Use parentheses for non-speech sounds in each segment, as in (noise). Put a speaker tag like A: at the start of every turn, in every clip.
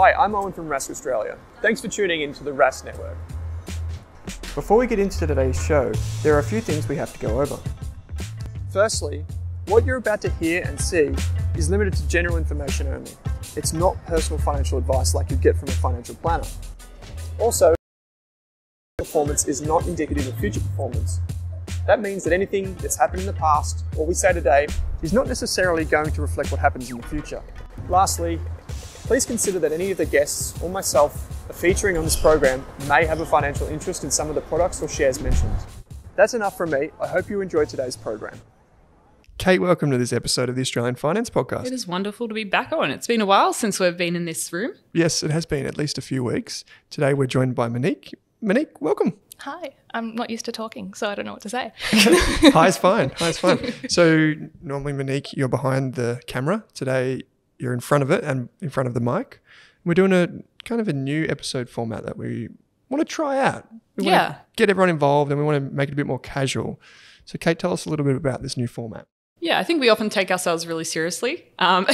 A: Hi, I'm Owen from Rask Australia. Thanks for tuning in to the Rask Network. Before we get into today's show, there are a few things we have to go over. Firstly, what you're about to hear and see is limited to general information only. It's not personal financial advice like you'd get from a financial planner. Also, performance is not indicative of future performance. That means that anything that's happened in the past or we say today is not necessarily going to reflect what happens in the future. Lastly, please consider that any of the guests or myself are featuring on this program may have a financial interest in some of the products or shares mentioned. That's enough from me. I hope you enjoyed today's program. Kate, welcome to this episode of the Australian Finance Podcast.
B: It is wonderful to be back on. It's been a while since we've been in this room.
A: Yes, it has been at least a few weeks. Today we're joined by Monique. Monique, welcome.
C: Hi, I'm not used to talking, so I don't know what to say. (laughs)
A: Hi is fine. Hi is fine. So normally, Monique, you're behind the camera. Today, you're in front of it and in front of the mic. We're doing a kind of a new episode format that we want to try out. We want
B: Yeah.
A: to get everyone involved and we want to make it a bit more casual. So, Kate, tell us a little bit about this new format.
B: Yeah, I think we often take ourselves really seriously. Um,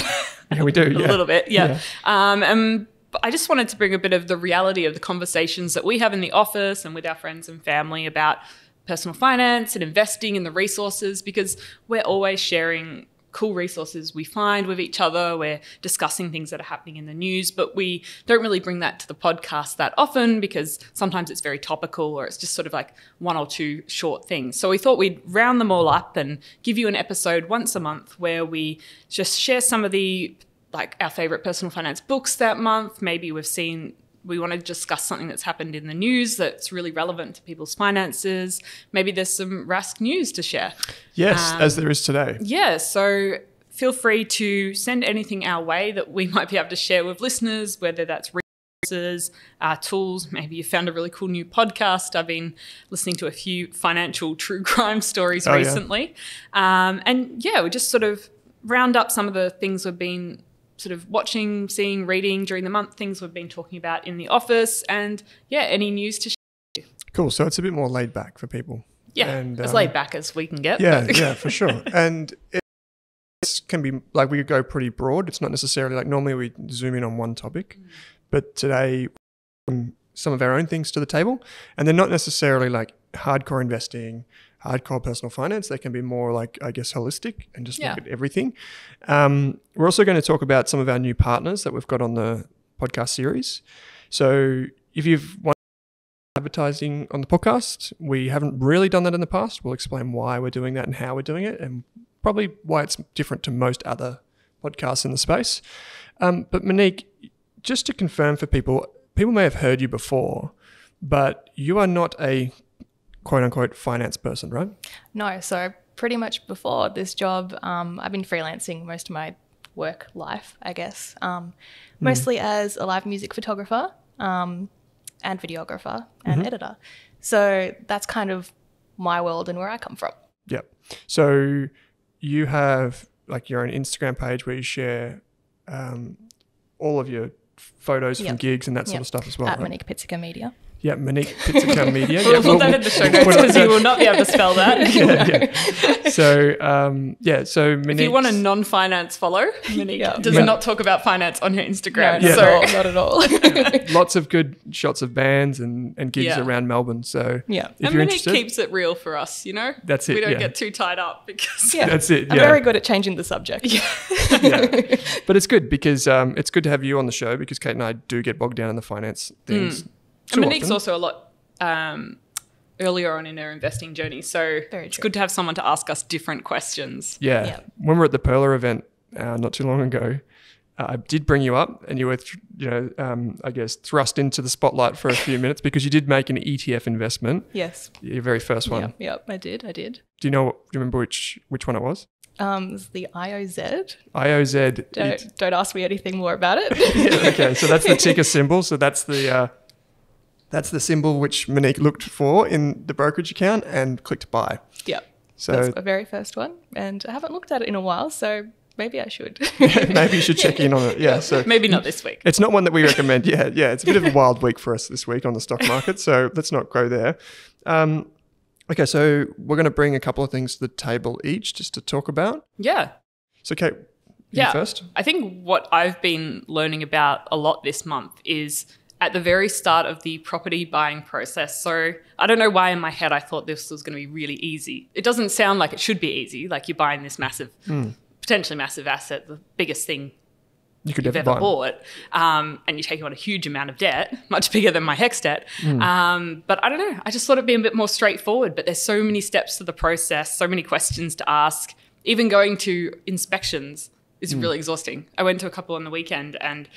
A: Yeah, we do. (laughs)
B: a
A: yeah.
B: little bit, yeah. Um, and I just wanted to bring a bit of the reality of the conversations that we have in the office and with our friends and family about personal finance and investing and the resources because we're always sharing cool resources we find with each other. We're discussing things that are happening in the news, but we don't really bring that to the podcast that often because sometimes it's very topical or it's just sort of like one or two short things. So we thought we'd round them all up and give you an episode once a month where we just share some of the like our favorite personal finance books that month. Maybe we've seen we want to discuss something that's happened in the news that's really relevant to people's finances. Maybe there's some Rask news to share.
A: Yes,
B: Um,
A: as there is today.
B: Yeah, so feel free to send anything our way that we (laughs) might be able to share with listeners, whether that's resources, uh, tools. Maybe you found a really cool new podcast. I've been listening to a few financial (laughs) true crime stories
A: Oh, yeah.
B: recently. Um, and yeah, we just sort of round up some of the things we've been sort of watching, seeing, reading during the month, things we've been talking about in the office, and yeah, any news to share.
A: Cool. So, it's a bit more laid back for people.
B: Yeah,
A: And,
B: as
A: um,
B: laid back as we can get.
A: Yeah, (laughs) yeah, for sure. And it this can be like we could go pretty broad. It's not necessarily like normally we zoom in on one topic, but today some of our own things to the table, and they're not necessarily like hardcore investing, hardcore personal finance. They can be more like I guess holistic and just
B: Yeah.
A: look at everything. Um, we're also going to talk about some of our new partners that we've got on the podcast series. So if you've won advertising on the podcast. We haven't really done that in the past. We'll explain why we're doing that and how we're doing it, and probably why it's different to most other podcasts in the space. Um, but Monique, just to confirm for people, people may have heard you before, but you are not a quote unquote finance person, right?
C: no, so pretty much before this job, um, I've been freelancing most of my work life, I guess, um, mostly as a live music photographer um, and videographer and editor. So that's kind of my world and where I come from.
A: Yep. So you have like your own Instagram page where you share um, all of your photos from gigs and that sort
C: Yep.
A: of stuff as well.
C: At
A: right?
C: Monique Pizzica Media.
A: Yeah, Monique Pizzica (laughs) Media.
B: We'll
A: Yeah,
B: put that in the show notes because you will not be able to spell that. (laughs)
A: yeah, yeah. So um, yeah, so Monique.
B: If you want a non-finance follow, Monique
C: Yeah.
B: does
A: Yeah.
B: not talk about finance on her Instagram.
C: No,
A: Yeah.
C: not
B: So
C: at all. Not at all. (laughs)
A: lots of good shots of bands and, and gigs
B: Yeah.
A: around Melbourne. So
C: yeah.
A: if
B: and
A: you're
B: Monique keeps it real for us, you know.
A: That's it,
B: We don't
A: yeah.
B: get too tied up because
C: Yeah.
A: that's it.
C: I'm very good at changing the subject.
A: yeah. But it's good because um, it's good to have you on the show because Kate and I do get bogged down in the finance things. Too
B: And Monique's
A: often.
B: also a lot um, earlier on in her investing journey, so it's good to have someone to ask us different questions.
A: Yeah.
C: Yeah.
A: When we were at the Pearler event uh, not too long ago, uh, I did bring you up, and you were, th- you know, um, I guess thrust into the spotlight for a few (laughs) minutes because you did make an ETF investment,
C: Yes.
A: your very first one.
C: Yep. Yep. I did. I did.
A: Do you know? Do you remember which which one it was?
C: Um, it's the IOZ.
A: IOZ.
C: Don't, don't ask me anything more about it. (laughs)
A: Yeah, okay, so that's the (laughs) ticker symbol. So that's the uh, that's the symbol which Monique looked for in the brokerage account and clicked buy.
C: yep.
A: So
C: That's my very first one. And I haven't looked at it in a while, so maybe I should. (laughs)
A: maybe you should check in on it. Yeah. So (laughs)
B: Maybe not this week.
A: It's not one that we recommend. Yeah, yeah. It's a bit of a wild week for us this week on the stock (laughs) market, so let's not go there. Um, okay, so we're going to bring a couple of things to the table each just to talk about.
B: Yeah.
A: So, Kate,
B: Yeah.
A: first?
B: I think what I've been learning about a lot this month is at the very start of the property buying process. So I don't know why in my head I thought this was going to be really easy. It doesn't sound like it should be easy. Like you're buying this massive, potentially massive asset, the biggest thing
A: You could
B: you've
A: never
B: ever bought, um, and you're taking on a huge amount of debt, (laughs) much bigger than my HECS debt. Um, but I don't know. I just thought it'd be a bit more straightforward. But there's so many steps to the process, so many questions to ask. Even going to inspections is really exhausting. I went to a couple on the weekend, and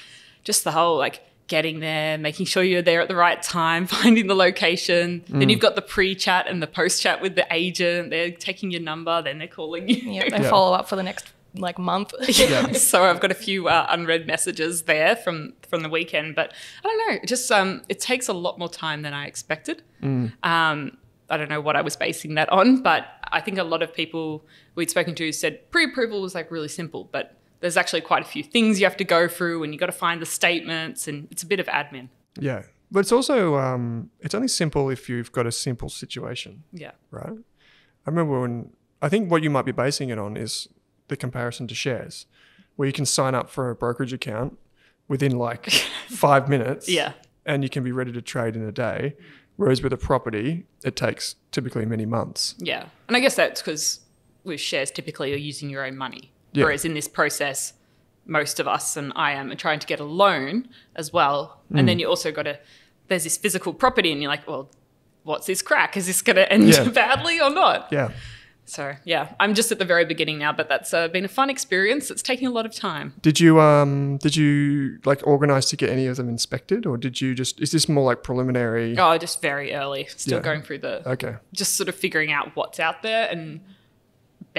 B: just the whole like getting there, making sure you're there at the right time, (laughs) finding the location. Then you've got the pre-chat and the post-chat with the agent. They're taking your number, then they're calling you.
C: Yeah, they (laughs)
A: Yeah.
C: follow up for the next like month. (laughs)
B: Yeah. so I've got a few uh, unread messages there from from the weekend, but I don't know. It just um, it takes a lot more time than I expected. Um, I don't know what I was basing that on, but I think a lot of people we'd spoken to said pre-approval was like really simple, but there's actually quite a few things you have to go through, and you've got to find the statements, and it's a bit of admin.
A: Yeah. But it's also um, it's only simple if you've got a simple situation,
B: Yeah.
A: right? I remember when I think what you might be basing it on is the comparison to shares, where you can sign up for a brokerage account within like (laughs) five minutes.
B: Yeah.
A: And you can be ready to trade in a day. Whereas with a property, it takes typically many months.
B: Yeah. And I guess that's because with shares, typically you're using your own money.
A: Yeah.
B: Whereas in this process, most of us and I am are trying to get a loan as well. And
A: Hmm.
B: then you also got to, there's this physical property, and you're like, well, what's this crack? Is this going to end
A: Yeah. (laughs)
B: badly or not?
A: Yeah.
B: So, yeah, I'm just at the very beginning now, but that's uh, been a fun experience. It's taking a lot of time.
A: Did you um did you like organize to get any of them inspected or did you just is this more like preliminary?
B: Oh, just very early. Still
A: Yeah.
B: going through the
A: Okay.
B: just sort of figuring out what's out there and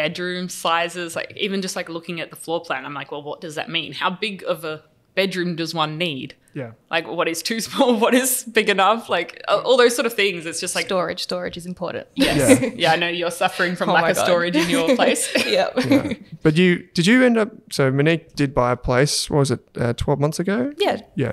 B: bedroom sizes like even just like looking at the floor plan i'm like well what does that mean how big of a bedroom does one need
A: Yeah.
B: like what is too small (laughs) what is big enough like all all those sort of things it's just like
C: storage, storage is important.
B: yes.
A: Yeah. (laughs)
B: yeah i know you're suffering from
C: Oh
B: lack of
C: God.
B: storage in your (laughs) place
C: yep.
A: Yeah. but you did you end up so Monique did buy a place, what was it, uh, twelve months ago?
C: Yeah,
A: Yeah.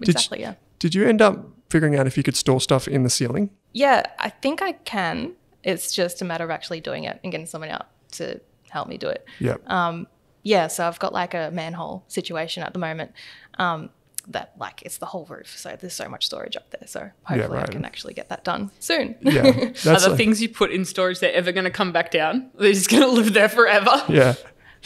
A: Did,
C: exactly. Yeah.
A: did you end up figuring out if you could store stuff in the ceiling?
C: Yeah, I think I can. It's just a matter of actually doing it and getting someone out to help me do it.
A: Yeah.
C: Um, yeah, so I've got like a manhole situation at the moment. Um, that like it's the whole roof, so there's so much storage up there. So hopefully
A: right.
C: I can actually get that done soon.
A: yeah. (laughs)
B: are the
A: like-
B: things you put in storage they're ever going to come back down they're just going to live there forever
A: yeah.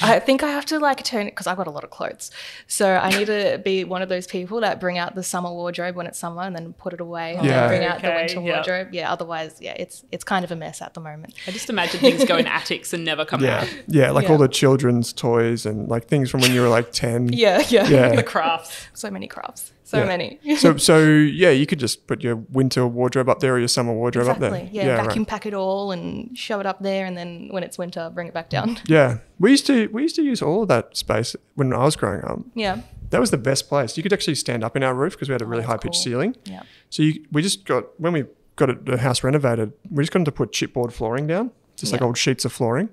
C: I think I have to like turn it because I've got a lot of clothes. So I need to be one of those people that bring out the summer wardrobe when it's summer and then put it away and
A: Yeah.
C: then bring out the winter
B: yeah.
C: wardrobe. Yeah, otherwise, yeah, it's it's kind of a mess at the moment.
B: i just imagine things go in attics and never come
A: Yeah.
B: out
A: Yeah. Like
C: Yeah.
A: all the children's toys and like things from when you were like 10. (laughs)
C: Yeah, yeah.
B: the crafts
C: so many crafts. So
A: Yeah.
C: many.
A: so (laughs) so yeah, you could just put your winter wardrobe up there or your summer wardrobe up
C: Exactly.
A: there.
C: Yeah,
A: right.
C: vacuum pack it all and shove it up there, and then when it's winter, bring it back down. (laughs)
A: Yeah, we used to we used to use all of that space when I was growing up.
C: yeah.
A: That was the best place. You could actually stand up in our roof because we had a really
C: Oh,
A: high pitched
C: cool.
A: ceiling.
C: Yeah.
A: So you, we just got when we got it, the house renovated, we just got to put chipboard flooring down, just like old sheets of flooring,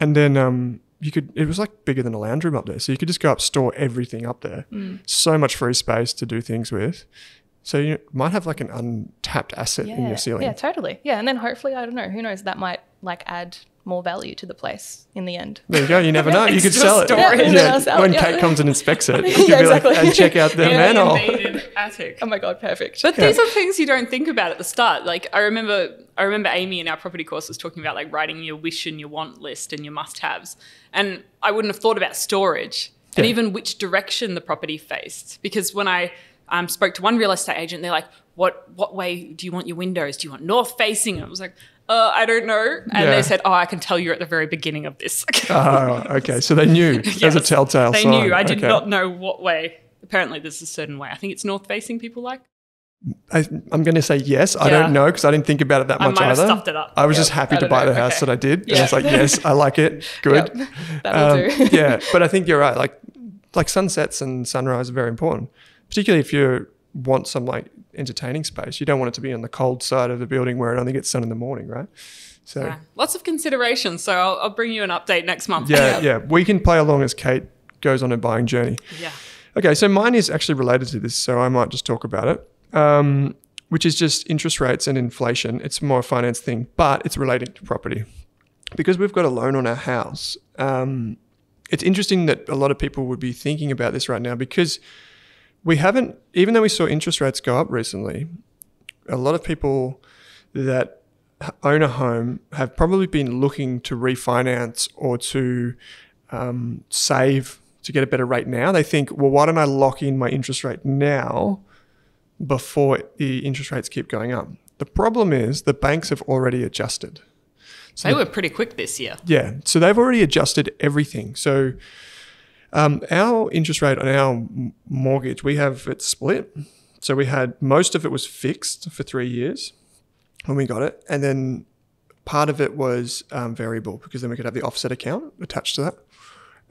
A: and then um, you could. It was like bigger than a lounge room up there, so you could just go up store everything up there.
C: Mm.
A: So much free space to do things with. So you might have like an untapped asset in your ceiling.
C: Yeah, totally. Yeah, and then hopefully, I don't know, who knows, that might like add more value to the place in the end.
A: There you go. You never (laughs) know. You could sell it.
B: storage.
C: Yeah, then I'll sell it,
A: when
C: yeah.
A: Kate comes and inspects it, (laughs) you
C: Yeah,
A: could be
C: exactly.
A: like, and check out the (laughs)
B: Yeah,
A: manhole.
B: attic
C: Oh my god, perfect.
B: But these are things you don't think about at the start. Like I remember, I remember Amy in our property course was talking about like writing your wish and your want list and your must-haves, and I wouldn't have thought about storage and even which direction the property faced. Because when I um, spoke to one real estate agent, they're like, "What what way do you want your windows? Do you want north facing?" And I was like. Uh, I don't know. And
A: Yeah.
B: they said, "Oh, I can tell you at the very beginning of this."
A: Oh, (laughs) okay. So they knew. There's a telltale
B: they
A: sign.
B: knew. I did
A: Okay.
B: not know what way. Apparently, there's a certain way. I think it's north facing. People like.
A: I, I'm going to say yes. I don't know because I didn't think about it that
B: I
A: much either.
B: stuffed it up.
A: I was
B: Yeah.
A: just happy to buy
B: know.
A: the house
B: Okay.
A: that I did. And
B: Yeah.
A: it's like, yes, I like it. (laughs) Good.
C: Yep. That'll
A: Um,
C: do. (laughs)
A: yeah, but I think you're right. Like, like sunsets and sunrise are very important, particularly if you want some like entertaining space. You don't want it to be on the cold side of the building where it only gets sun in the morning, right? So
B: Yeah. Lots of considerations. So I'll, I'll bring you an update next month.
A: yeah, yeah, we can play along as Kate goes on her buying journey.
B: Yeah.
A: Okay, so mine is actually related to this, so I might just talk about it. Um, which is just interest rates and inflation. It's more a finance thing, but it's relating to property because we've got a loan on our house. Um, it's interesting that a lot of people would be thinking about this right now because we haven't, even though we saw interest rates go up recently, a lot of people that own a home have probably been looking to refinance or to um, save to get a better rate now. They think, well, why don't I lock in my interest rate now before the interest rates keep going up? The problem is the banks have already adjusted.
B: So they were pretty quick this year.
A: Yeah. So they've already adjusted everything. So um, our interest rate on our mortgage, we have it split. So we had most of it was fixed for three years when we got it. And then part of it was um, variable because then we could have the offset account attached to that.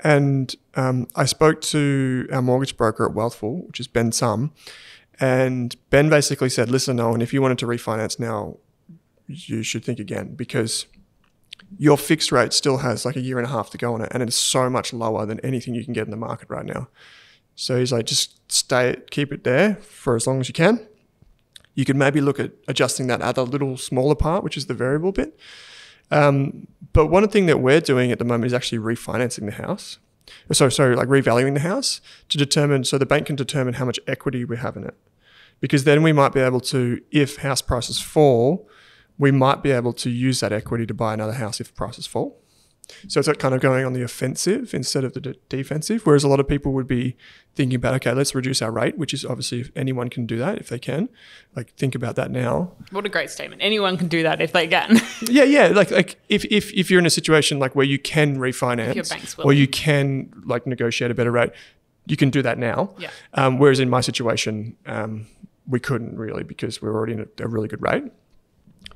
A: And um, I spoke to our mortgage broker at Wealthful, which is Ben Sum, and Ben basically said, "Listen, Owen, if you wanted to refinance now, you should think again because your fixed rate still has like a year and a half to go on it, and it's so much lower than anything you can get in the market right now." So he's like, "Just stay, keep it there for as long as you can." You could maybe look at adjusting that other little smaller part, which is the variable bit. Um, but one thing that we're doing at the moment is actually refinancing the house. So, sorry, like revaluing the house to determine, so the bank can determine how much equity we have in it. Because then we might be able to, if house prices fall, we might be able to use that equity to buy another house if prices fall. So it's like kind of going on the offensive instead of the de- defensive. Whereas a lot of people would be thinking about, okay, let's reduce our rate, which is obviously if anyone can do that if they can. Like think about that now.
B: What a great statement. Anyone can do that if they can. (laughs)
A: yeah, yeah. Like like if, if if you're in a situation like where you can refinance or you can like negotiate a better rate, you can do that now.
B: Yeah.
A: Um, whereas in my situation, um, we couldn't really because we we're already in a, a really good rate.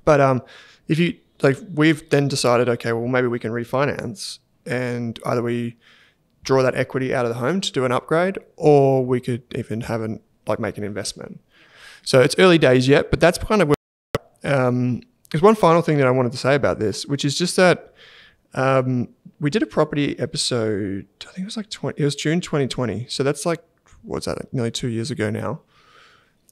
A: But um, if you like we've then decided, okay, well maybe we can refinance and either we draw that equity out of the home to do an upgrade, or we could even have an like make an investment. So it's early days yet, but that's kind of where. Um, there's one final thing that I wanted to say about this, which is just that um, we did a property episode. I think it was like 20, it was June 2020. So that's like what's that? Like nearly two years ago now.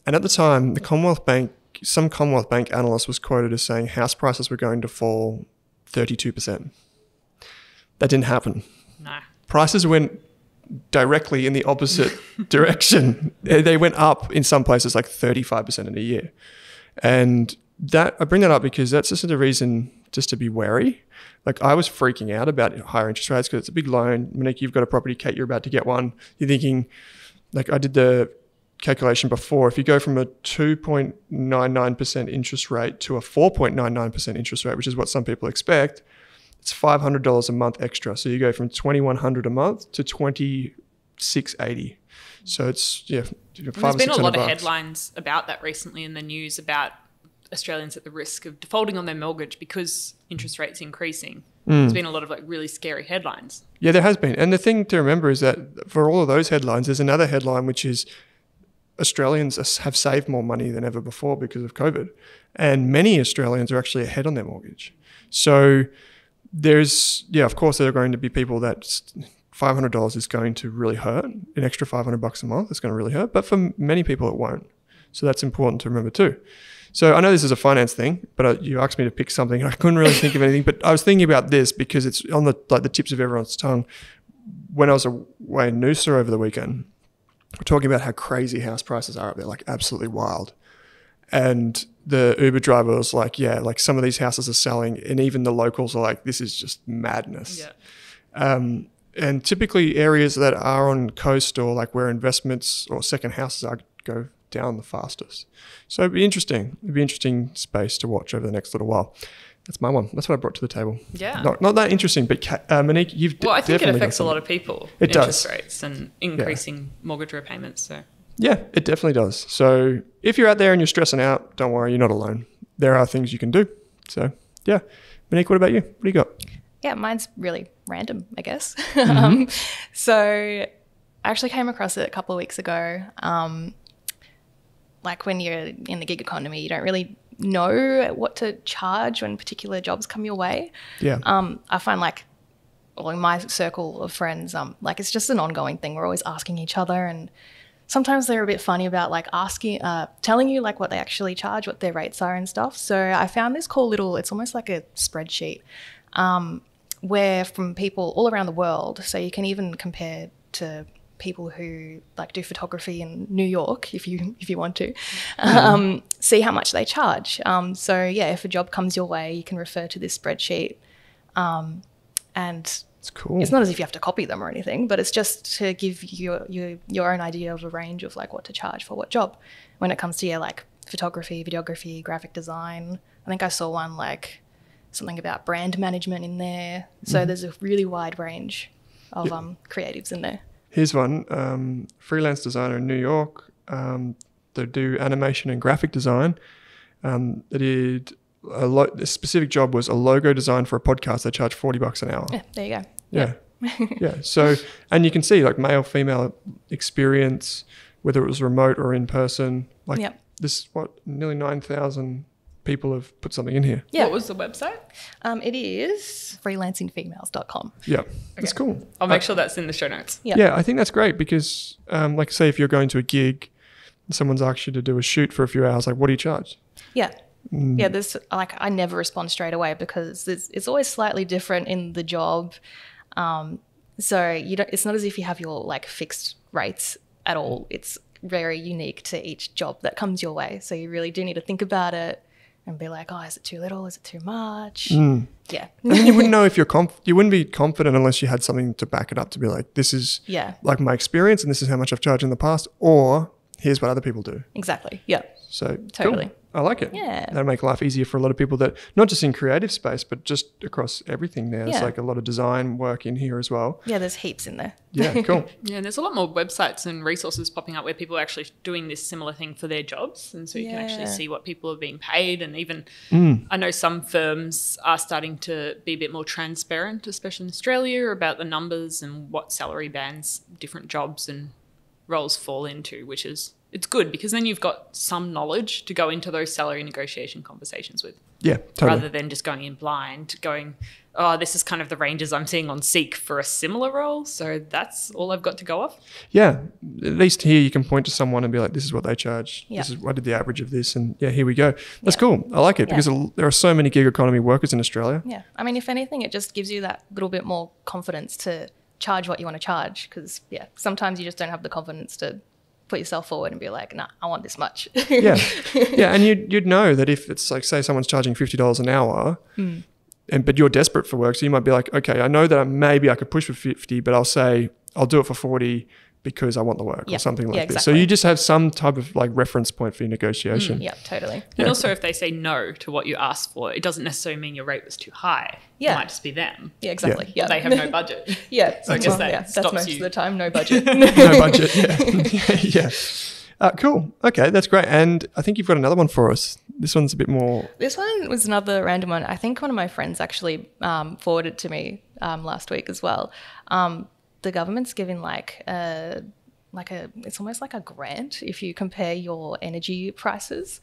A: And at the time, the Commonwealth Bank some Commonwealth Bank analyst was quoted as saying house prices were going to fall 32%. That didn't happen.
B: No.
A: Prices went directly in the opposite (laughs) direction. They went up in some places like 35% in a year. And that I bring that up because that's just a reason just to be wary. Like I was freaking out about higher interest rates because it's a big loan. Monique, you've got a property, Kate, you're about to get one. You're thinking, like I did the calculation before, if you go from a 2.99% interest rate to a 4.99% interest rate, which is what some people expect, it's $500 a month extra. So you go from 2100 a month to 2680. So it's yeah,
B: There's been a lot of headlines about that recently in the news about Australians at the risk of defaulting on their mortgage because interest rates increasing. Mm. There's been a lot of like really scary headlines.
A: Yeah, there has been. And the thing to remember is that for all of those headlines, there's another headline which is Australians have saved more money than ever before because of COVID. And many Australians are actually ahead on their mortgage. So there's, yeah, of course, there are going to be people that $500 is going to really hurt. An extra 500 bucks a month is going to really hurt. But for many people, it won't. So that's important to remember too. So I know this is a finance thing, but uh, you asked me to pick something. I couldn't really think of anything, but I was thinking about this because it's on the like the tips of everyone's tongue. When I was away in Noosa over the weekend, we're talking about how crazy house prices are up there, like absolutely wild. And the Uber driver was like, yeah, like some of these houses are selling, and even the locals are like, this is just madness.
B: Yeah.
A: Um, and typically, areas that are on coast or like where investments or second houses are go down the fastest. So it'd be interesting. It'd be interesting space to watch over the next little while. That's my one. That's what I brought to the table.
B: Yeah.
A: Not, not that interesting, but uh, Monique, you've
B: well, I think
A: it
B: affects a lot of people.
A: It
B: interest
A: does.
B: rates and increasing yeah. mortgage repayments. So.
A: Yeah, it definitely does. So if you're out there and you're stressing out, don't worry, you're not alone. There are things you can do. So yeah, Monique, what about you? What do you got?
C: Yeah, mine's really random, I guess. (laughs) Mm-hmm. um, so I actually came across it a couple of weeks ago. Um, like when you're in the gig economy, you don't really know what to charge when particular jobs come your way.
A: Yeah.
C: Um, I find like, well, in my circle of friends, um, like it's just an ongoing thing. We're always asking each other, and sometimes they're a bit funny about like asking, uh, telling you like what they actually charge, what their rates are, and stuff. So I found this cool little. It's almost like a spreadsheet. Um, where from people all around the world. So you can even compare to people who like do photography in New York, if you (laughs) if you want to, um, see how much they charge. Um, so yeah, if a job comes your way, you can refer to this spreadsheet, um, and
A: It's cool.
C: it's not as if you have to copy them or anything, but it's just to give you your your own idea of a range of like what to charge for what job. When it comes to yeah, like photography, videography, graphic design. I think I saw one like something about brand management in there. So there's a really wide range of um, creatives in there.
A: Here's one um, freelance designer in New York. Um, they do animation and graphic design. Um, they did a lo- the specific job was a logo design for a podcast. They charge 40 bucks an hour.
C: Yeah, there you go.
A: Yeah. (laughs) yeah. So, and you can see like male, female experience, whether it was remote or in person. Like
C: Yep.
A: this, what, nearly 9,000 people have put something in here.
C: Yeah.
B: What was the website?
C: Um, it is freelancingfemales.com.
A: Yeah. That's cool.
B: I'll make sure that's in the show notes.
C: Yeah.
A: Yeah, I think that's great because, um, like, say if you're going to a gig, and someone's asked you to do a shoot for a few hours, like, what do you charge?
C: Yeah.
A: Mm.
C: Yeah, there's like I never respond straight away because it's, it's always slightly different in the job. Um, so you don't. It's not as if you have your like fixed rates at all. It's very unique to each job that comes your way. So you really do need to think about it and be like, oh, is it too little? Is it too much?
A: Mm.
C: Yeah,
A: And then you wouldn't know (laughs) if you're conf- you wouldn't be confident unless you had something to back it up to be like, this is
C: yeah,
A: like my experience and this is how much I've charged in the past, or here's what other people do.
C: exactly. Yeah,
A: So
C: Totally.
A: cool. I like it.
C: Yeah.
A: That'll make life easier for a lot of people that not just in creative space, but just across everything now. There's
C: Yeah.
A: like a lot of design work in here as well.
C: yeah. There's heaps in there.
A: Yeah, (laughs) cool.
B: Yeah, and there's a lot more websites and resources popping up where people are actually doing this similar thing for their jobs. And so you can actually see what people are being paid. And even,
A: Mm.
B: I know some firms are starting to be a bit more transparent, especially in Australia, about the numbers and what salary bands different jobs and roles fall into, which is. It's good because then you've got some knowledge to go into those salary negotiation conversations with
A: Yeah, totally.
B: rather than just going in blind, going, oh, this is kind of the ranges I'm seeing on Seek for a similar role. So that's all I've got to go off.
A: yeah, at least here you can point to someone and be like, this is what they charge.
C: Yeah.
A: This is what did the average of this, and yeah, here we go. That's
C: Yeah.
A: cool. I like it
C: Yeah.
A: because there are so many gig economy workers in Australia.
C: Yeah. I mean, if anything, it just gives you that little bit more confidence to charge what you want to charge. Because, yeah, sometimes you just don't have the confidence to put yourself forward and be like, nah, I want this much.
A: yeah, (laughs) yeah, and you'd you'd know that if it's like say someone's charging fifty dollars an hour,
C: Hmm.
A: and but you're desperate for work, so you might be like, okay, I know that I, maybe I could push for fifty, but I'll say I'll do it for forty because I want the work
C: Yeah,
A: or something like
C: yeah,
A: this. So you just have some type of like reference point for your negotiation.
C: yeah, totally.
B: And also, if they say no to what you asked for, it doesn't necessarily mean your rate was too high.
C: Yeah.
B: It might just be them.
C: Yeah, exactly. Yeah.
B: They have no (laughs) budget.
C: yeah.
B: I guess that
C: yeah, that's most
B: you.
C: of the time, no (laughs) budget. (laughs)
A: no budget. Yeah, yeah. Uh, cool. Okay, that's great. And I think you've got another one for us. This one's a bit more.
C: This one was another random one. I think one of my friends actually um, forwarded to me um, last week as well. Um, the government's giving like a like a it's almost like a grant if you compare your energy prices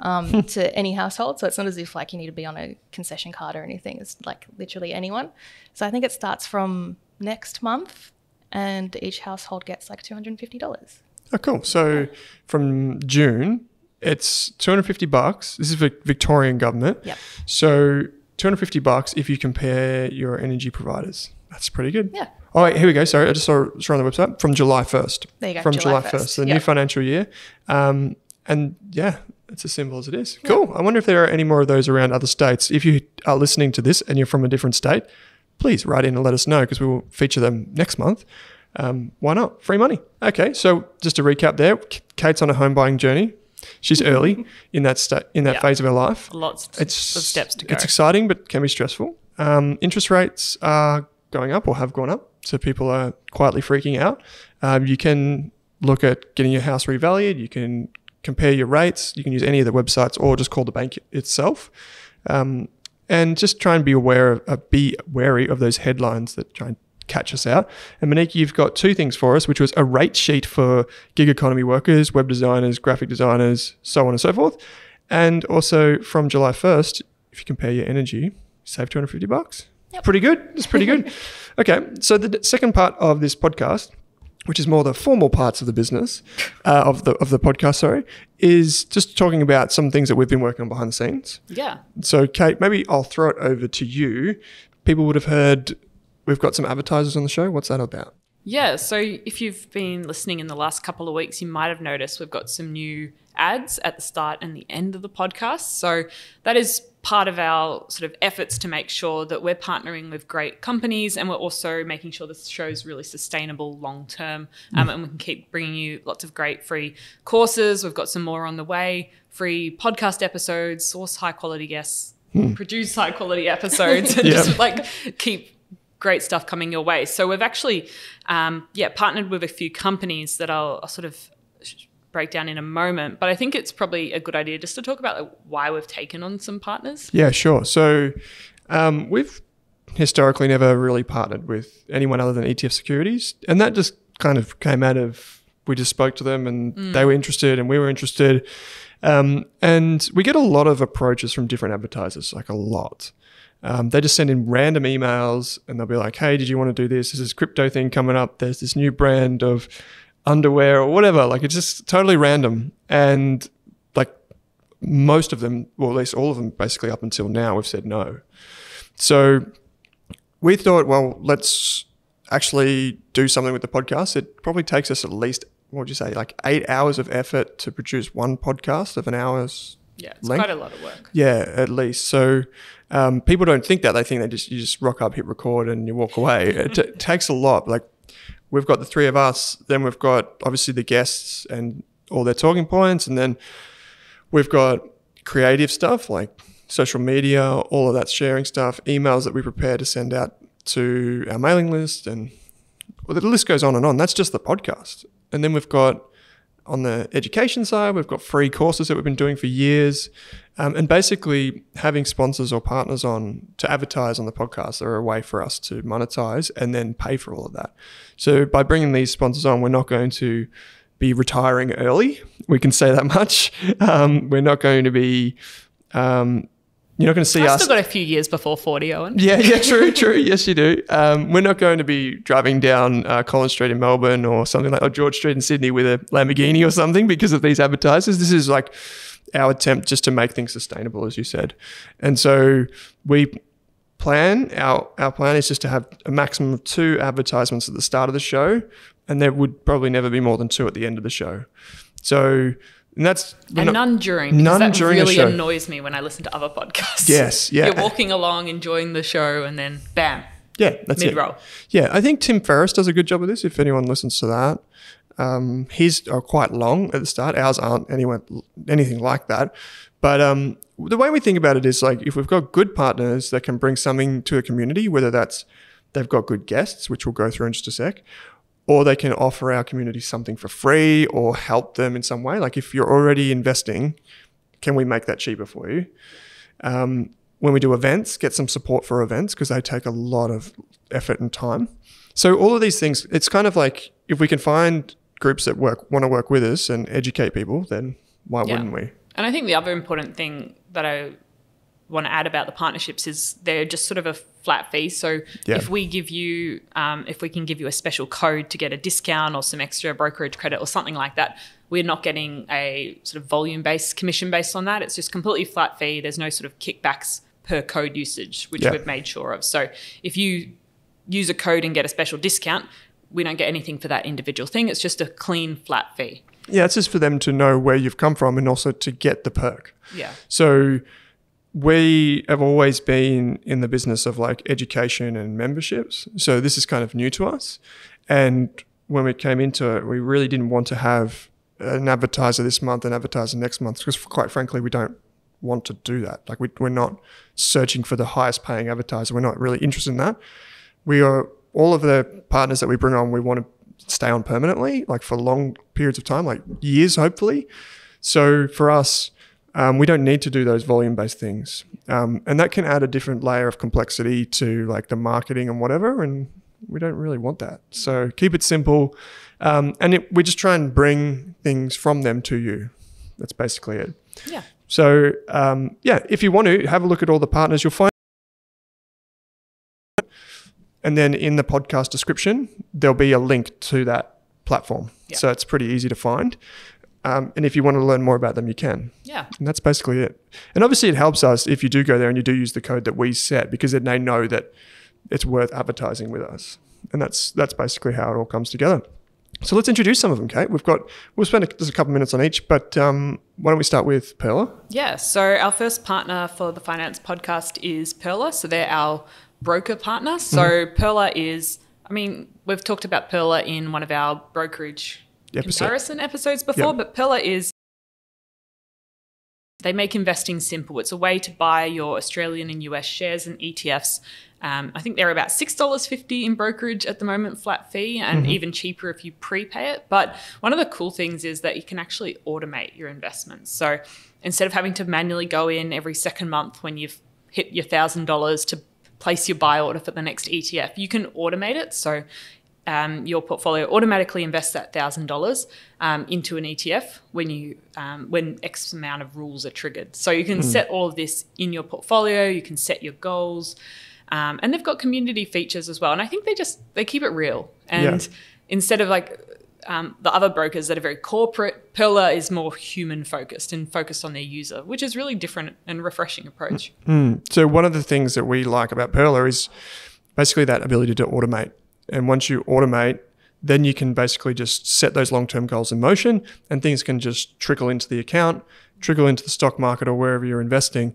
C: um, to any household. So it's not as if like you need to be on a concession card or anything. It's like literally anyone. So I think it starts from next month, and each household gets like two hundred and fifty dollars.
A: Oh, cool. So from June, it's 250 bucks. This is Vic- Victorian government.
C: Yep.
A: So 250 bucks if you compare your energy providers. That's pretty good.
C: Yeah.
A: Oh, wait, here we go. Sorry, I just saw, saw on the website from July 1st.
C: There you go,
A: From
C: July
A: July 1st,
C: 1st,
A: the
C: yeah.
A: new financial year. Um, and yeah, it's as simple as it is. Cool. I wonder if there are any more of those around other states. If you are listening to this and you're from a different state, please write in and let us know because we will feature them next month. Um, why not? Free money. Okay, so just to recap there, Kate's on a home buying journey. She's (laughs) early in that sta- in that
B: Yeah.
A: phase of her life.
B: Lots
A: It's
B: of steps to go.
A: It's exciting, but can be stressful. Um, interest rates are going up or have gone up, so people are quietly freaking out. Um, you can look at getting your house revalued. You can compare your rates. You can use any of the websites or just call the bank itself. Um, and just try and be aware of, uh, be wary of those headlines that try and catch us out. And Monique, you've got two things for us, which was a rate sheet for gig economy workers, web designers, graphic designers, so on and so forth. And also from July 1st, if you compare your energy, save 250 bucks. Pretty good. It's pretty good. (laughs) okay. So the d- second part of this podcast, which is more the formal parts of the business uh, of the of the podcast, sorry, is just talking about some things that we've been working on behind the scenes.
B: yeah.
A: So, Kate, maybe I'll throw it over to you. people would have heard we've got some advertisers on the show. What's that about?
B: Yeah, so if you've been listening in the last couple of weeks, you might have noticed we've got some new ads at the start and the end of the podcast. So that is part of our sort of efforts to make sure that we're partnering with great companies and we're also making sure this show is really sustainable long term um, and we can keep bringing you lots of great free courses. We've got some more on the way. Free podcast episodes source high quality guests produce high quality episodes (laughs) and
A: Yeah.
B: just like keep great stuff coming your way. So we've actually um, yeah partnered with a few companies that I'll sort of break down in a moment but i think it's probably a good idea just to talk about like, why we've taken on some partners
A: Yeah, sure. So um, we've historically never really partnered with anyone other than ETF Securities, and that just kind of came out of we just spoke to them and they were interested and we were interested. Um, and we get a lot of approaches from different advertisers, like a lot. Um, they just send in random emails and they'll be like, hey, did you want to do this? There's this crypto thing coming up. There's this new brand of underwear or whatever. Like it's just totally random. And like most of them, well, at least all of them, basically up until now, we've said no. So we thought, well, let's actually do something with the podcast. It probably takes us at least, what would you say, like eight hours of effort to produce one podcast of an hour's
B: yeah it's
A: Length?
B: quite a lot of work
A: yeah, at least. So um, people don't think that. They think they just you just rock up, hit record, and you walk away. it, (laughs) t- it takes a lot. Like we've got the three of us, then we've got obviously the guests and all their talking points, and then we've got creative stuff like social media, all of that sharing stuff, emails that we prepare to send out to our mailing list, and well, the list goes on and on. That's just the podcast, and then we've got on the education side, we've got free courses that we've been doing for years. Um, and basically, having sponsors or partners on to advertise on the podcast are a way for us to monetize and then pay for all of that. So, by bringing these sponsors on, we're not going to be retiring early. We can say that (laughs) much. Um, we're not going to be, um, you're not going to see us.
B: I've still got a few years before 40, Owen. (laughs)
A: Yeah, yeah, true, (laughs) true. Yes, you do. Um, we're not going to be driving down uh, Collins Street in Melbourne or something like or George Street in Sydney with a Lamborghini or something because of these advertisers. This is like our attempt just to make things sustainable, as you said. And so we plan our our plan is just to have a maximum of two advertisements at the start of the show, and there would probably never be more than two at the end of the show. So and that's
B: And none during.
A: None
B: that
A: during
B: really annoys me when I listen to other podcasts.
A: Yes, (laughs) yeah.
B: You're walking along, enjoying the show, and then bam,
A: yeah, that's
B: mid roll.
A: Yeah, I think Tim Ferriss does a good job of this. If anyone listens to that, um, his are quite long at the start. Ours aren't anyone anything like that. But um, the way we think about it is like if we've got good partners that can bring something to a community, whether that's they've got good guests, which we'll go through in just a sec, or they can offer our community something for free or help them in some way. Like if you're already investing, can we make that cheaper for you? Um, when we do events, get some support for events because they take a lot of effort and time. So all of these things, it's kind of like if we can find groups that work want to work with us and educate people, then why
B: Yeah.
A: wouldn't we?
B: And I think the other important thing that I want to add about the partnerships is they're just sort of a flat fee. So
A: Yeah.
B: if we give you, um, if we can give you a special code to get a discount or some extra brokerage credit or something like that, we're not getting a sort of volume based commission based on that. It's just completely flat fee. There's no sort of kickbacks per code usage, which
A: Yeah.
B: we've made sure of. So if you use a code and get a special discount, we don't get anything for that individual thing. It's just a clean flat fee.
A: Yeah, it's just for them to know where you've come from and also to get the perk.
B: Yeah.
A: So we have always been in the business of like education and memberships. So this is kind of new to us. And when we came into it, we really didn't want to have an advertiser this month and advertiser next month because quite frankly, we don't want to do that. Like we, we're not searching for the highest paying advertiser. We're not really interested in that. We are all of the partners that we bring on, we want to stay on permanently, like for long periods of time, like years, hopefully. So for us, um, we don't need to do those volume based things. Um, and that can add a different layer of complexity to like the marketing and whatever. And we don't really want that. So keep it simple. Um, and it, we just try and bring things from them to you. That's basically it.
B: Yeah.
A: So um, yeah, if you want to have a look at all the partners, you'll find. And then in the podcast description, there'll be a link to that platform.
B: Yeah.
A: So it's pretty easy to find. Um, and if you want to learn more about them, you can.
B: Yeah.
A: And that's basically it. And obviously, it helps us if you do go there and you do use the code that we set because then they know that it's worth advertising with us. And that's that's basically how it all comes together. So let's introduce some of them, Kate. We've got we'll spend a, just a couple minutes on each, but um, why don't we start with Pearler?
B: Yeah. So our first partner for the finance podcast is Pearler. So they're our broker partner. So Pearler is, I mean, we've talked about Pearler in one of our brokerage
A: Episode.
B: comparison episodes before,
A: Yep.
B: but Pearler is they make investing simple. It's a way to buy your Australian and US shares and ETFs. Um, I think they're about six dollars fifty in brokerage at the moment, flat fee, and even cheaper if you prepay it. But one of the cool things is that you can actually automate your investments. So instead of having to manually go in every second month when you've hit your thousand dollars to place your buy order for the next ETF, you can automate it. So um, your portfolio automatically invests that thousand dollars um, into an ETF when you um, when X amount of rules are triggered. So you can set all of this in your portfolio. You can set your goals, um, and they've got community features as well. And I think they just they keep it real. And
A: Yeah.
B: instead of like um, the other brokers that are very corporate, Pearler is more human focused and focused on their user, which is really different and refreshing approach.
A: So one of the things that we like about Pearler is basically that ability to automate. And once you automate, then you can basically just set those long-term goals in motion and things can just trickle into the account, trickle into the stock market or wherever you're investing.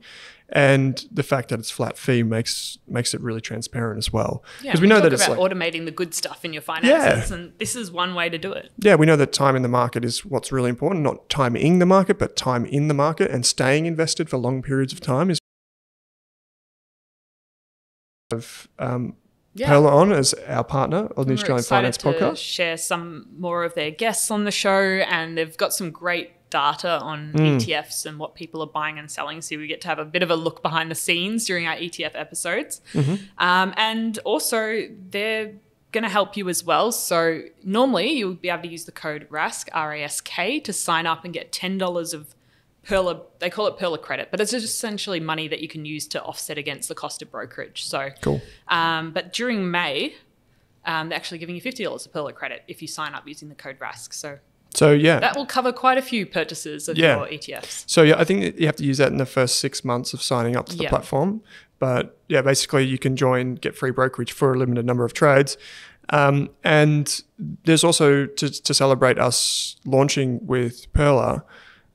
A: And the fact that it's flat fee makes makes it really transparent as well.
B: Yeah,
A: Because we know that it's like
B: automating the good stuff in your finances, yeah. and this is one way to do it.
A: yeah, we know that time in the market is what's really important, not time in the market, but time in the market and staying invested for long periods of time is of um,
B: Yeah.
A: Pearler on as our partner on the
B: We're
A: Australian Finance
B: to
A: Podcast.
B: Share some more of their guests on the show, and they've got some great data on
A: Mm.
B: ETFs and what people are buying and selling. So we get to have a bit of a look behind the scenes during our ETF episodes,
A: Mm-hmm.
B: um, and also they're going to help you as well. So normally you'll be able to use the code RASK R A S K to sign up and get ten dollars of Pearler, they call it Pearler credit, but it's essentially money that you can use to offset against the cost of brokerage. So
A: Cool.
B: um, but during May, um, they're actually giving you fifty dollars of Pearler credit if you sign up using the code RASK. So
A: So yeah.
B: that will cover quite a few purchases of
A: Yeah.
B: your ETFs.
A: so yeah, I think you have to use that in the first six months of signing up to the
B: Yeah.
A: platform. But yeah, basically you can join, get free brokerage for a limited number of trades. Um, and there's also to, to celebrate us launching with Pearler,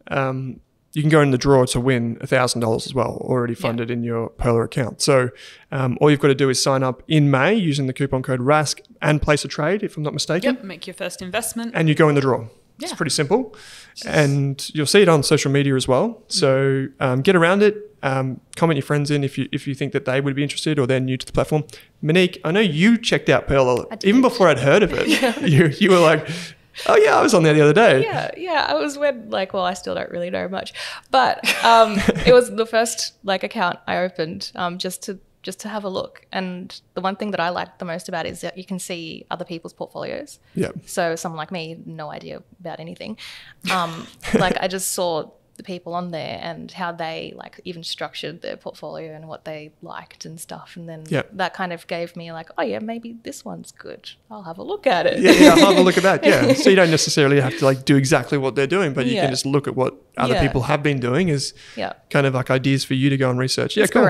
A: um, you can go in the draw to win $1,000 as well, already funded in your Pearler account. So um, all you've got to do is sign up in May using the coupon code RASK and place a trade, if I'm not mistaken.
B: Yep, make your first investment.
A: and you go in the draw. It's pretty simple, and you'll see it on social media as well. So um, get around it. Um, comment your friends in if you if you think that they would be interested or they're new to the platform. Monique, I know you checked out
C: Pearler
A: even before I'd heard of it. (laughs) you you were like, oh yeah, I was on there the other day.
C: Yeah, yeah. I was when like, well, I still don't really know much, but um, it was the first like account I opened um, just to just to have a look. And the one thing that I liked the most about it is that you can see other people's portfolios.
A: Yeah.
C: So someone like me, no idea about anything. Um, like I just saw the people on there and how they like even structured their portfolio and what they liked and stuff. And then
A: Yeah.
C: that kind of gave me like, oh yeah, maybe this one's good. I'll have a look at it.
A: Yeah, yeah, I'll have a look at that. Yeah, (laughs) so you don't necessarily have to like do exactly what they're doing, but you
C: Yeah.
A: can just look at what other
C: Yeah.
A: people have been doing is
C: yeah.
A: kind of like ideas for you to go and research. Yeah, cool.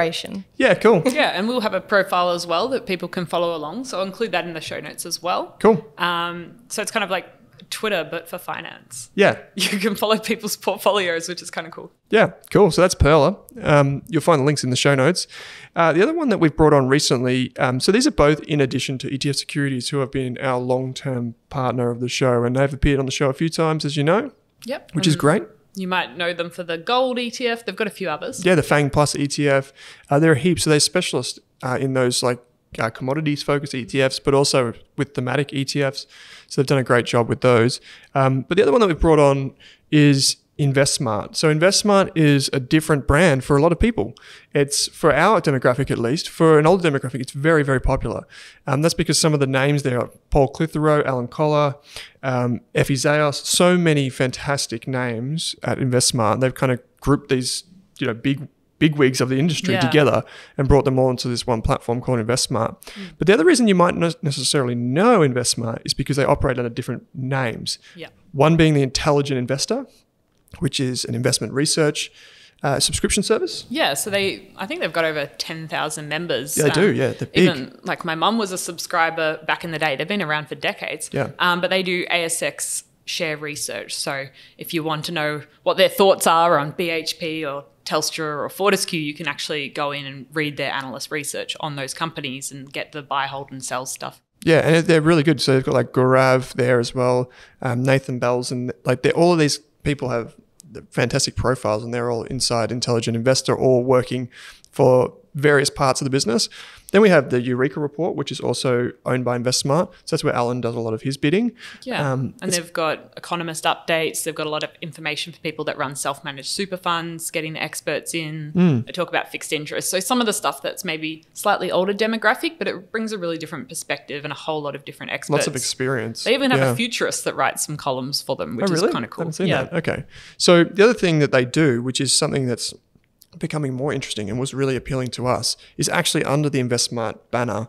A: Yeah, cool,
B: yeah, and we'll have a profile as well that people can follow along. So I'll include that in the show notes as well.
A: cool.
B: Um, so it's kind of like Twitter, but for finance.
A: Yeah, (laughs)
B: You can follow people's portfolios, which is kind of cool.
A: Yeah, cool. So that's Pearler. Um, you'll find the links in the show notes. Uh, the other one that we've brought on recently, um, so these are both in addition to ETF Securities, who have been our long term partner of the show, and they've appeared on the show a few times, as you know,
B: Yep.
A: which is great.
B: You might know them for the gold ETF. They've got a few others.
A: Yeah, the Fang Plus ETF. Uh, there are heaps. So they're specialists uh, in those like uh, commodities focused ETFs, but also with thematic ETFs. So they've done a great job with those. Um, but the other one that we've brought on is InvestSmart. So InvestSmart is a different brand for a lot of people. It's for our demographic at least. For an older demographic, it's very very popular. Um, that's because some of the names there are Paul Clitheroe, Alan Kohler, um, Effie Zahos, so many fantastic names at InvestSmart. They've kind of grouped these you know big big wigs of the industry
B: Yeah.
A: together and brought them all into this one platform called InvestSmart. But the other reason you might not necessarily know InvestSmart is because they operate under different names.
B: Yeah.
A: One being the Intelligent Investor, which is an investment research uh, subscription service.
B: Yeah, so they, I think they've got over 10,000 members.
A: Yeah, they do, yeah, they're big.
B: Even like my mum was a subscriber back in the day. They've been around for decades.
A: Yeah.
B: Um, but they do ASX share research. So if you want to know what their thoughts are on BHP or Telstra or Fortescue, you can actually go in and read their analyst research on those companies and get the buy, hold, and sell stuff.
A: Yeah, and they're really good. So they've got like Gaurav there as well, um, Nathan Bells, and like all of these people have fantastic profiles, and they're all inside Intelligent Investor, all working for various parts of the business. Then we have the Eureka report, which is also owned by InvestSmart. So that's where Alan does a lot of his bidding.
B: Yeah.
A: Um,
B: and they've got economist updates. They've got a lot of information for people that run self managed super funds, getting the experts in.
A: Hmm.
B: They talk about fixed interest. So some of the stuff that's maybe slightly older demographic, but it brings a really different perspective and a whole lot of different experts.
A: lots of experience.
B: They even have
A: Yeah.
B: a futurist that writes some columns for them, which
A: Oh, really?
B: is kind of cool.
A: I haven't seen
B: yeah.
A: that. Okay. So the other thing that they do, which is something that's becoming more interesting and was really appealing to us, is actually under the InvestSmart banner,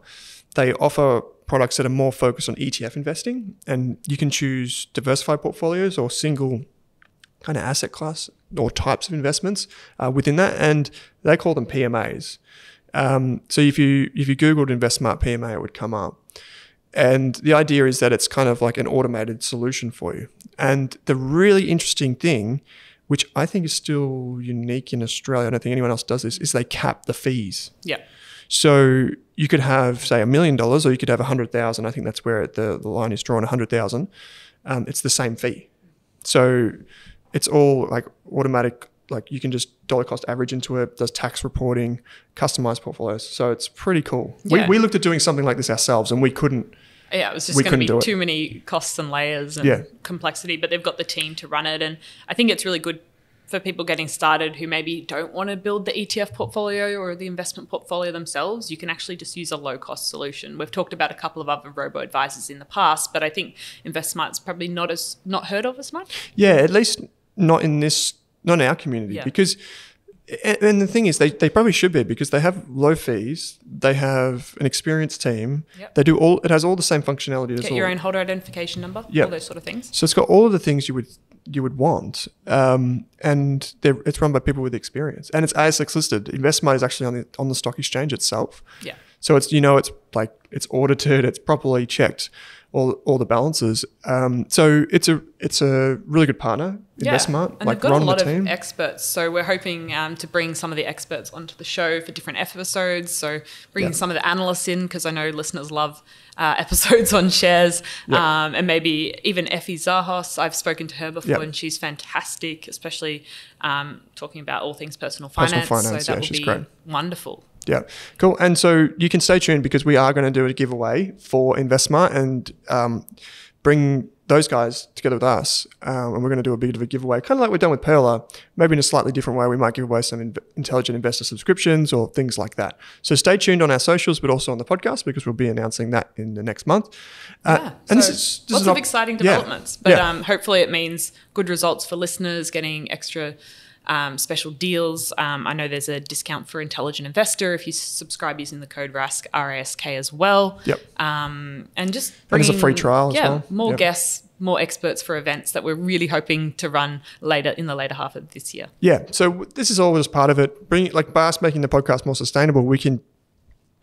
A: they offer products that are more focused on ETF investing, and you can choose diversified portfolios or single kind of asset class or types of investments uh, within that, and they call them PMAs. Um, so if you if you googled InvestSmart PMA, it would come up. And the idea is that it's kind of like an automated solution for you. And the really interesting thing, which I think is still unique in Australia, I don't think anyone else does this, is they cap the fees.
B: Yeah.
A: So you could have, say, a million dollars, or you could have a hundred thousand. I think that's where the, the line is drawn. A hundred thousand. Um, it's the same fee. So it's all like automatic. Like you can just dollar cost average into it. Does tax reporting, customized portfolios. So it's pretty cool.
B: Yeah.
A: We, we looked at doing something like this ourselves, and we couldn't.
B: Yeah, it was just going to be too many costs and layers and
A: Yeah.
B: complexity, but they've got the team to run it. And I think it's really good for people getting started who maybe don't want to build the ETF portfolio or the investment portfolio themselves. You can actually just use a low cost solution. We've talked about a couple of other robo advisors in the past, but I think InvestSmart's probably not as not heard of as much.
A: Yeah, at least not in this, not in our community,
B: Yeah.
A: because. And and the thing is, they, they probably should be because they have low fees. They have an experienced team.
B: Yep.
A: They do all. It has all the same functionality as
B: Get
A: all.
B: your own holder identification number,
A: Yeah.
B: all those sort of things.
A: So it's got all of the things you would you would want, um, and it's run by people with experience, and it's ASX listed. InvestSmart is actually on the on the stock exchange itself.
B: Yeah.
A: So it's you know it's like it's audited, it's properly checked, all all the balances. Um, so it's a it's a really good partner, InvestSmart.
B: And
A: like
B: they've got a lot of experts. So we're hoping um, to bring some of the experts onto the show for different episodes. So bringing
A: Yeah.
B: some of the analysts in because I know listeners love uh, (laughs) episodes on shares.
A: Yeah.
B: Um, and maybe even Effie Zahos. I've spoken to her before
A: Yeah.
B: and she's fantastic, especially um, talking about all things personal finance.
A: Personal
B: finance. so
A: yeah,
B: that will
A: she's
B: be
A: great.
B: wonderful.
A: Yeah, cool. And so you can stay tuned because we are going to do a giveaway for InvestSmart and um, bring those guys together with us. Um, and we're going to do a bit of a giveaway, kind of like we've done with Pearler, maybe in a slightly different way. We might give away some in- intelligent investor subscriptions or things like that. So stay tuned on our socials, but also on the podcast because we'll be announcing that in the next month. Uh,
B: Yeah,
A: and
B: so
A: this is this
B: lots
A: is
B: of
A: op-
B: exciting
A: yeah,
B: developments. But
A: yeah.
B: um, hopefully, it means good results for listeners, getting extra um, special deals. Um, I know there's a discount for Intelligent Investor if you subscribe using the code RASK RASK as well.
A: Yep.
B: Um, and just
A: And there's a free trial as
B: yeah,
A: well.
B: more
A: Yep.
B: guests, more experts for events that we're really hoping to run later in the later half of this year.
A: Yeah. So this is all just part of it. Bring like by us making the podcast more sustainable, we can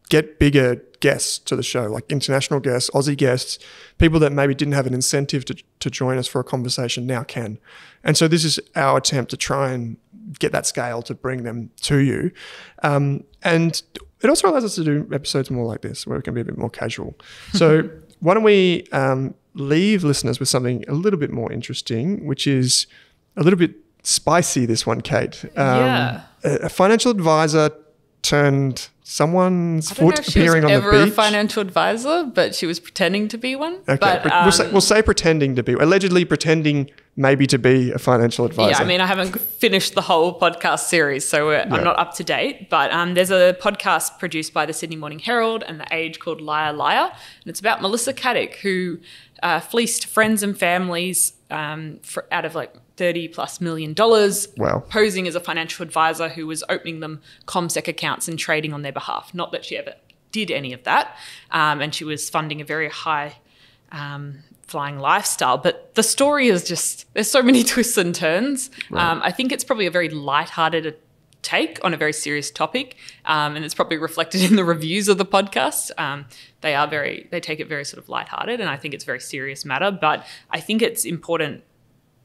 A: get bigger guests to the show, like international guests, Aussie guests, people that maybe didn't have an incentive to, to join us for a conversation now can. And so this is our attempt to try and get that scale to bring them to you. Um, and it also allows us to do episodes more like this, where we can be a bit more casual. (laughs) So why don't we um, leave listeners with something a little bit more interesting, which is a little bit spicy, this one, Kate. Um,
B: Yeah.
A: A, a financial advisor turned someone's
B: I don't know
A: foot
B: she was
A: appearing on the
B: ever a financial advisor, but she was pretending to be one.
A: Okay,
B: but,
A: but we'll, say,
B: um,
A: we'll say pretending to be, allegedly pretending maybe to be a financial advisor.
B: Yeah, I mean, I haven't finished the whole podcast series, so we're,
A: Yeah.
B: I'm not up to date. But um, there's a podcast produced by the Sydney Morning Herald and The Age called Liar Liar, and it's about Melissa Caddick, who uh, fleeced friends and families um, for, out of like 30 plus million dollars,
A: Wow.
B: posing as a financial advisor who was opening them CommSec accounts and trading on their behalf. Not that she ever did any of that, um, and she was funding a very high um, flying lifestyle. But the story is just there's so many (laughs) twists and turns. Um, I think it's probably a very light-hearted take on a very serious topic, um, and it's probably reflected (laughs) in the reviews of the podcast. Um, they are very they take it very sort of light-hearted, and I think it's a very serious matter. But I think it's important.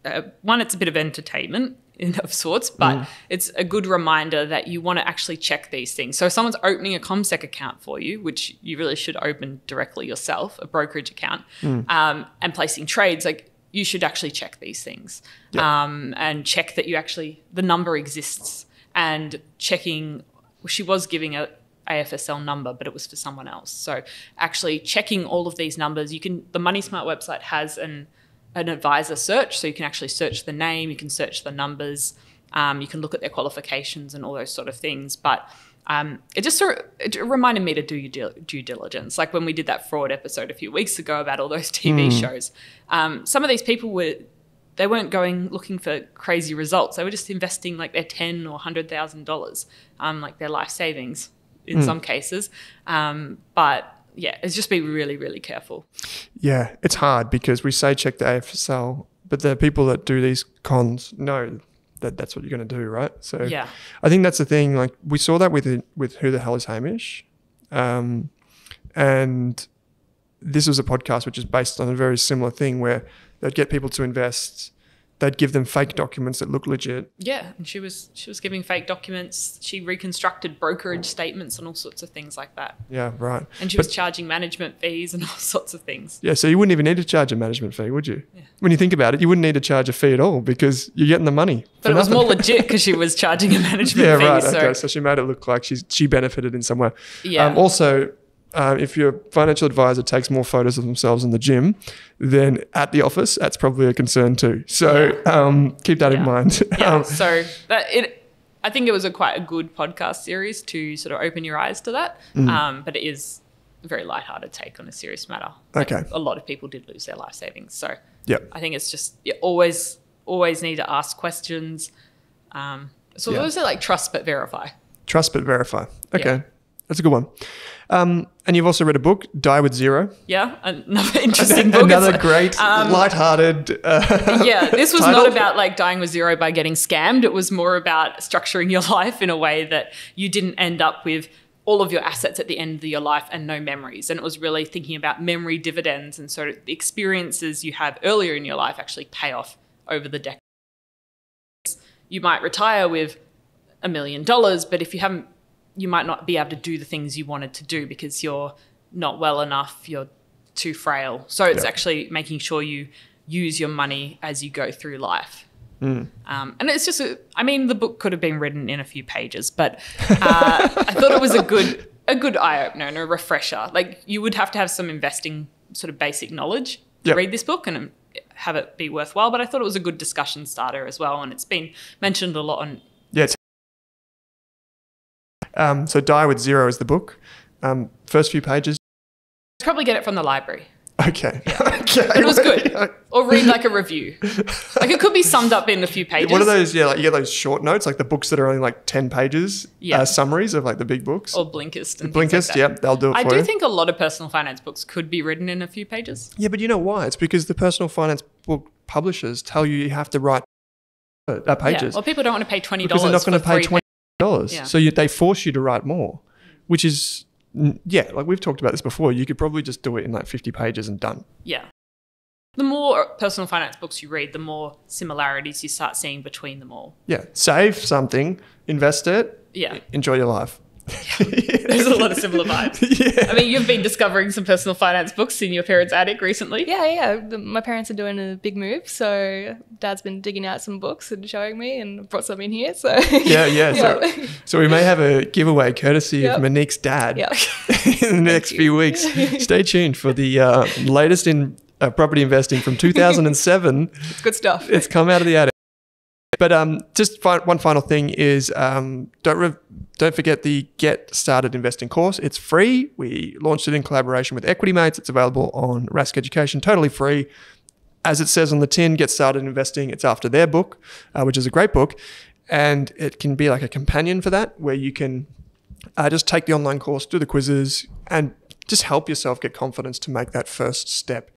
B: Uh, one, it's a bit of entertainment (laughs) in, of sorts, but it's a good reminder that you want to actually check these things. So if someone's opening a CommSec account for you, which you really should open directly yourself, a brokerage account, um, and placing trades, like you should actually check these things um, and check that you actually the number exists and checking. She was giving a AFSL number, but it was for someone else. So actually checking all of these numbers, you can. The Money Smart website has an an advisor search, so you can actually search the name, you can search the numbers, um, you can look at their qualifications and all those sort of things. But um, it just sort of, it reminded me to do your due, due diligence, like when we did that fraud episode a few weeks ago about all those TV shows. Um, some of these people were they weren't going looking for crazy results. They were just investing like their ten or hundred thousand dollars, um, like their life savings in some cases. Um, but yeah, it's just be really, really careful.
A: Yeah, it's hard because we say check the AFSL, but the people that do these cons know that that's what you're going to do, right? So
B: Yeah.
A: I think that's the thing. Like we saw that with with who the hell is Hamish, um, and this was a podcast which is based on a very similar thing where they'd get people to invest, they'd give them fake documents that look legit.
B: Yeah, and she was she was giving fake documents. She reconstructed brokerage statements and all sorts of things like that.
A: Yeah, right.
B: And she
A: But-
B: was charging management fees and (laughs) all sorts of things.
A: Yeah, so you wouldn't even need to charge a management fee, would you? Yeah. When you think about it, you wouldn't need to charge a fee at all because you're getting the money.
B: But it was more legit because she was charging a management (laughs)
A: yeah,
B: fee.
A: right.
B: so
A: okay, so she made it look like she's she benefited in some way.
B: Yeah.
A: Um, also, um, if your financial advisor takes more photos of themselves in the gym than at the office, that's probably a concern too. So um, keep that in mind.
B: yeah, (laughs)
A: Um,
B: so that it, I think it was a quite a good podcast series to sort of open your eyes to that.
A: Mm.
B: Um, but it is a very lighthearted take on a serious matter. Like,
A: Okay.
B: a lot of people did lose their life savings, so
A: Yep.
B: I think it's just you always always need to ask questions. Um, so
A: Yeah.
B: what was it like? Trust but verify.
A: Trust but verify. Okay,
B: Yeah.
A: That's a good one. Um, and you've also read a book, Die with Zero.
B: Yeah, (laughs) another interesting book.
A: Another
B: It's-
A: great,
B: um,
A: light-hearted. Uh, (laughs)
B: yeah, this was
A: title.
B: not about like dying with zero by getting scammed. It was more about structuring your (laughs) life in a way that you didn't end up with all of your assets at the end of your life and no memories. And it was really thinking about memory dividends and sort of the experiences you have earlier in your life actually pay off over the decades. You might retire with a million dollars, but if you haven't, you might not be able to do the things you wanted to do because you're not well enough, you're too frail. So it's
A: Yeah.
B: actually making sure you use your money as you go through life. Um, and it's just, a, I mean, the book could have been written in a few pages, but uh, I thought it was a good, a good eye opener and a refresher. Like you would have to have some investing sort of basic knowledge to
A: Yep.
B: read this book and have it be worthwhile. But I thought it was a good discussion starter as well, and it's been mentioned a lot on.
A: Yeah. Um, so Die with Zero is the book. Um, first few pages.
B: Probably get it from the library.
A: Okay. (laughs) okay.
B: But it was good. (laughs) Or read like a review. (laughs) Like it could be summed up in a few pages.
A: What are those? Yeah, like you get those short notes, like the books that are only like ten pages.
B: Yeah.
A: Uh, summaries of like the big books.
B: Or Blinkist. And like
A: Blinkist,
B: that.
A: yeah, they'll do it
B: I do
A: you.
B: think a lot of personal finance books could be written in a few pages.
A: yeah, but you know why? It's because the personal finance book publishers tell you you have to write uh,
B: Yeah.
A: pages
B: Well, people don't want to pay 20
A: because
B: dollars.
A: they're not going to pay twenty dollars.
B: Yeah.
A: So you, they force you to write more, which is yeah, like we've talked about this before. You could probably just do it in like fifty pages and done.
B: Yeah. The more personal finance books you read, the more similarities you start seeing between them all.
A: Yeah, save something, invest it,
B: Yeah.
A: enjoy your life. (laughs)
B: There's a lot of similar vibes.
A: yeah.
B: I mean, you've been discovering some personal finance books in your parents' attic recently.
C: Yeah, yeah. The, my parents are doing a big move, so dad's been digging out some books and showing me, and brought some in here. So
A: Yeah, yeah. So, (laughs)
C: Yeah.
A: so we may have a giveaway courtesy
C: Yep.
A: of Monique's dad
C: Yeah. (laughs)
A: in the next few weeks. Stay tuned for the uh, latest in uh, property investing from 2007.
C: it's good stuff.
A: it's come out of the attic. But um, just fi- one final thing is um, don't re- don't forget the Get Started Investing course. It's free. We launched it in collaboration with Equity Mates. It's available on Rask Education, totally free. As it says on the tin, Get Started Investing. It's after their book, uh, which is a great book, and it can be like a companion for that, where you can uh, just take the online course, do the quizzes, and just help yourself get confidence to make that first step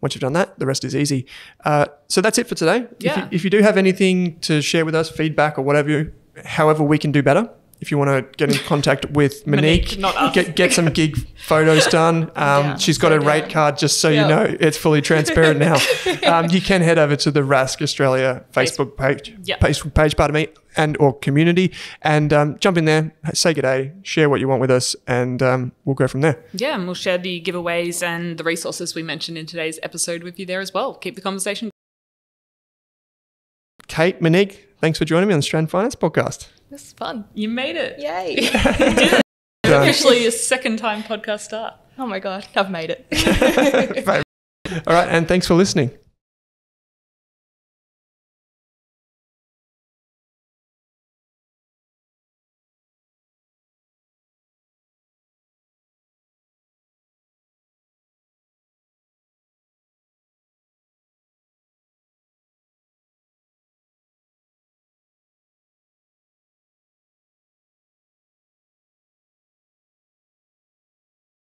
A: Once you've done that, the rest is easy. Uh, so that's it for today. If, you, if you do have anything to share with us, feedback or whatever, however we can do better, if you want to get in (laughs) contact with Monique,
B: Monique,
A: get get some gig (laughs) photos done. Um,
C: down.
A: she's got
C: So
A: a rate
C: down.
A: card, just so you know, it's fully transparent now. (laughs) um, you can head over to the Rask Australia Facebook page,
B: Yep.
A: Facebook page, pardon me, and or community, and um, jump in there, say good day, share what you want with us, and um, we'll go from there.
B: Yeah, and we'll share the giveaways and the resources we mentioned in today's episode with you there as well. Keep the conversation.
A: Kate, Monique, thanks for joining me on the Australian Finance podcast.
C: This is fun.
B: You made it.
C: Yay. (laughs)
A: Done.
B: Officially a second time podcast start.
C: oh my God. I've made it. (laughs)
A: All right, and thanks for listening.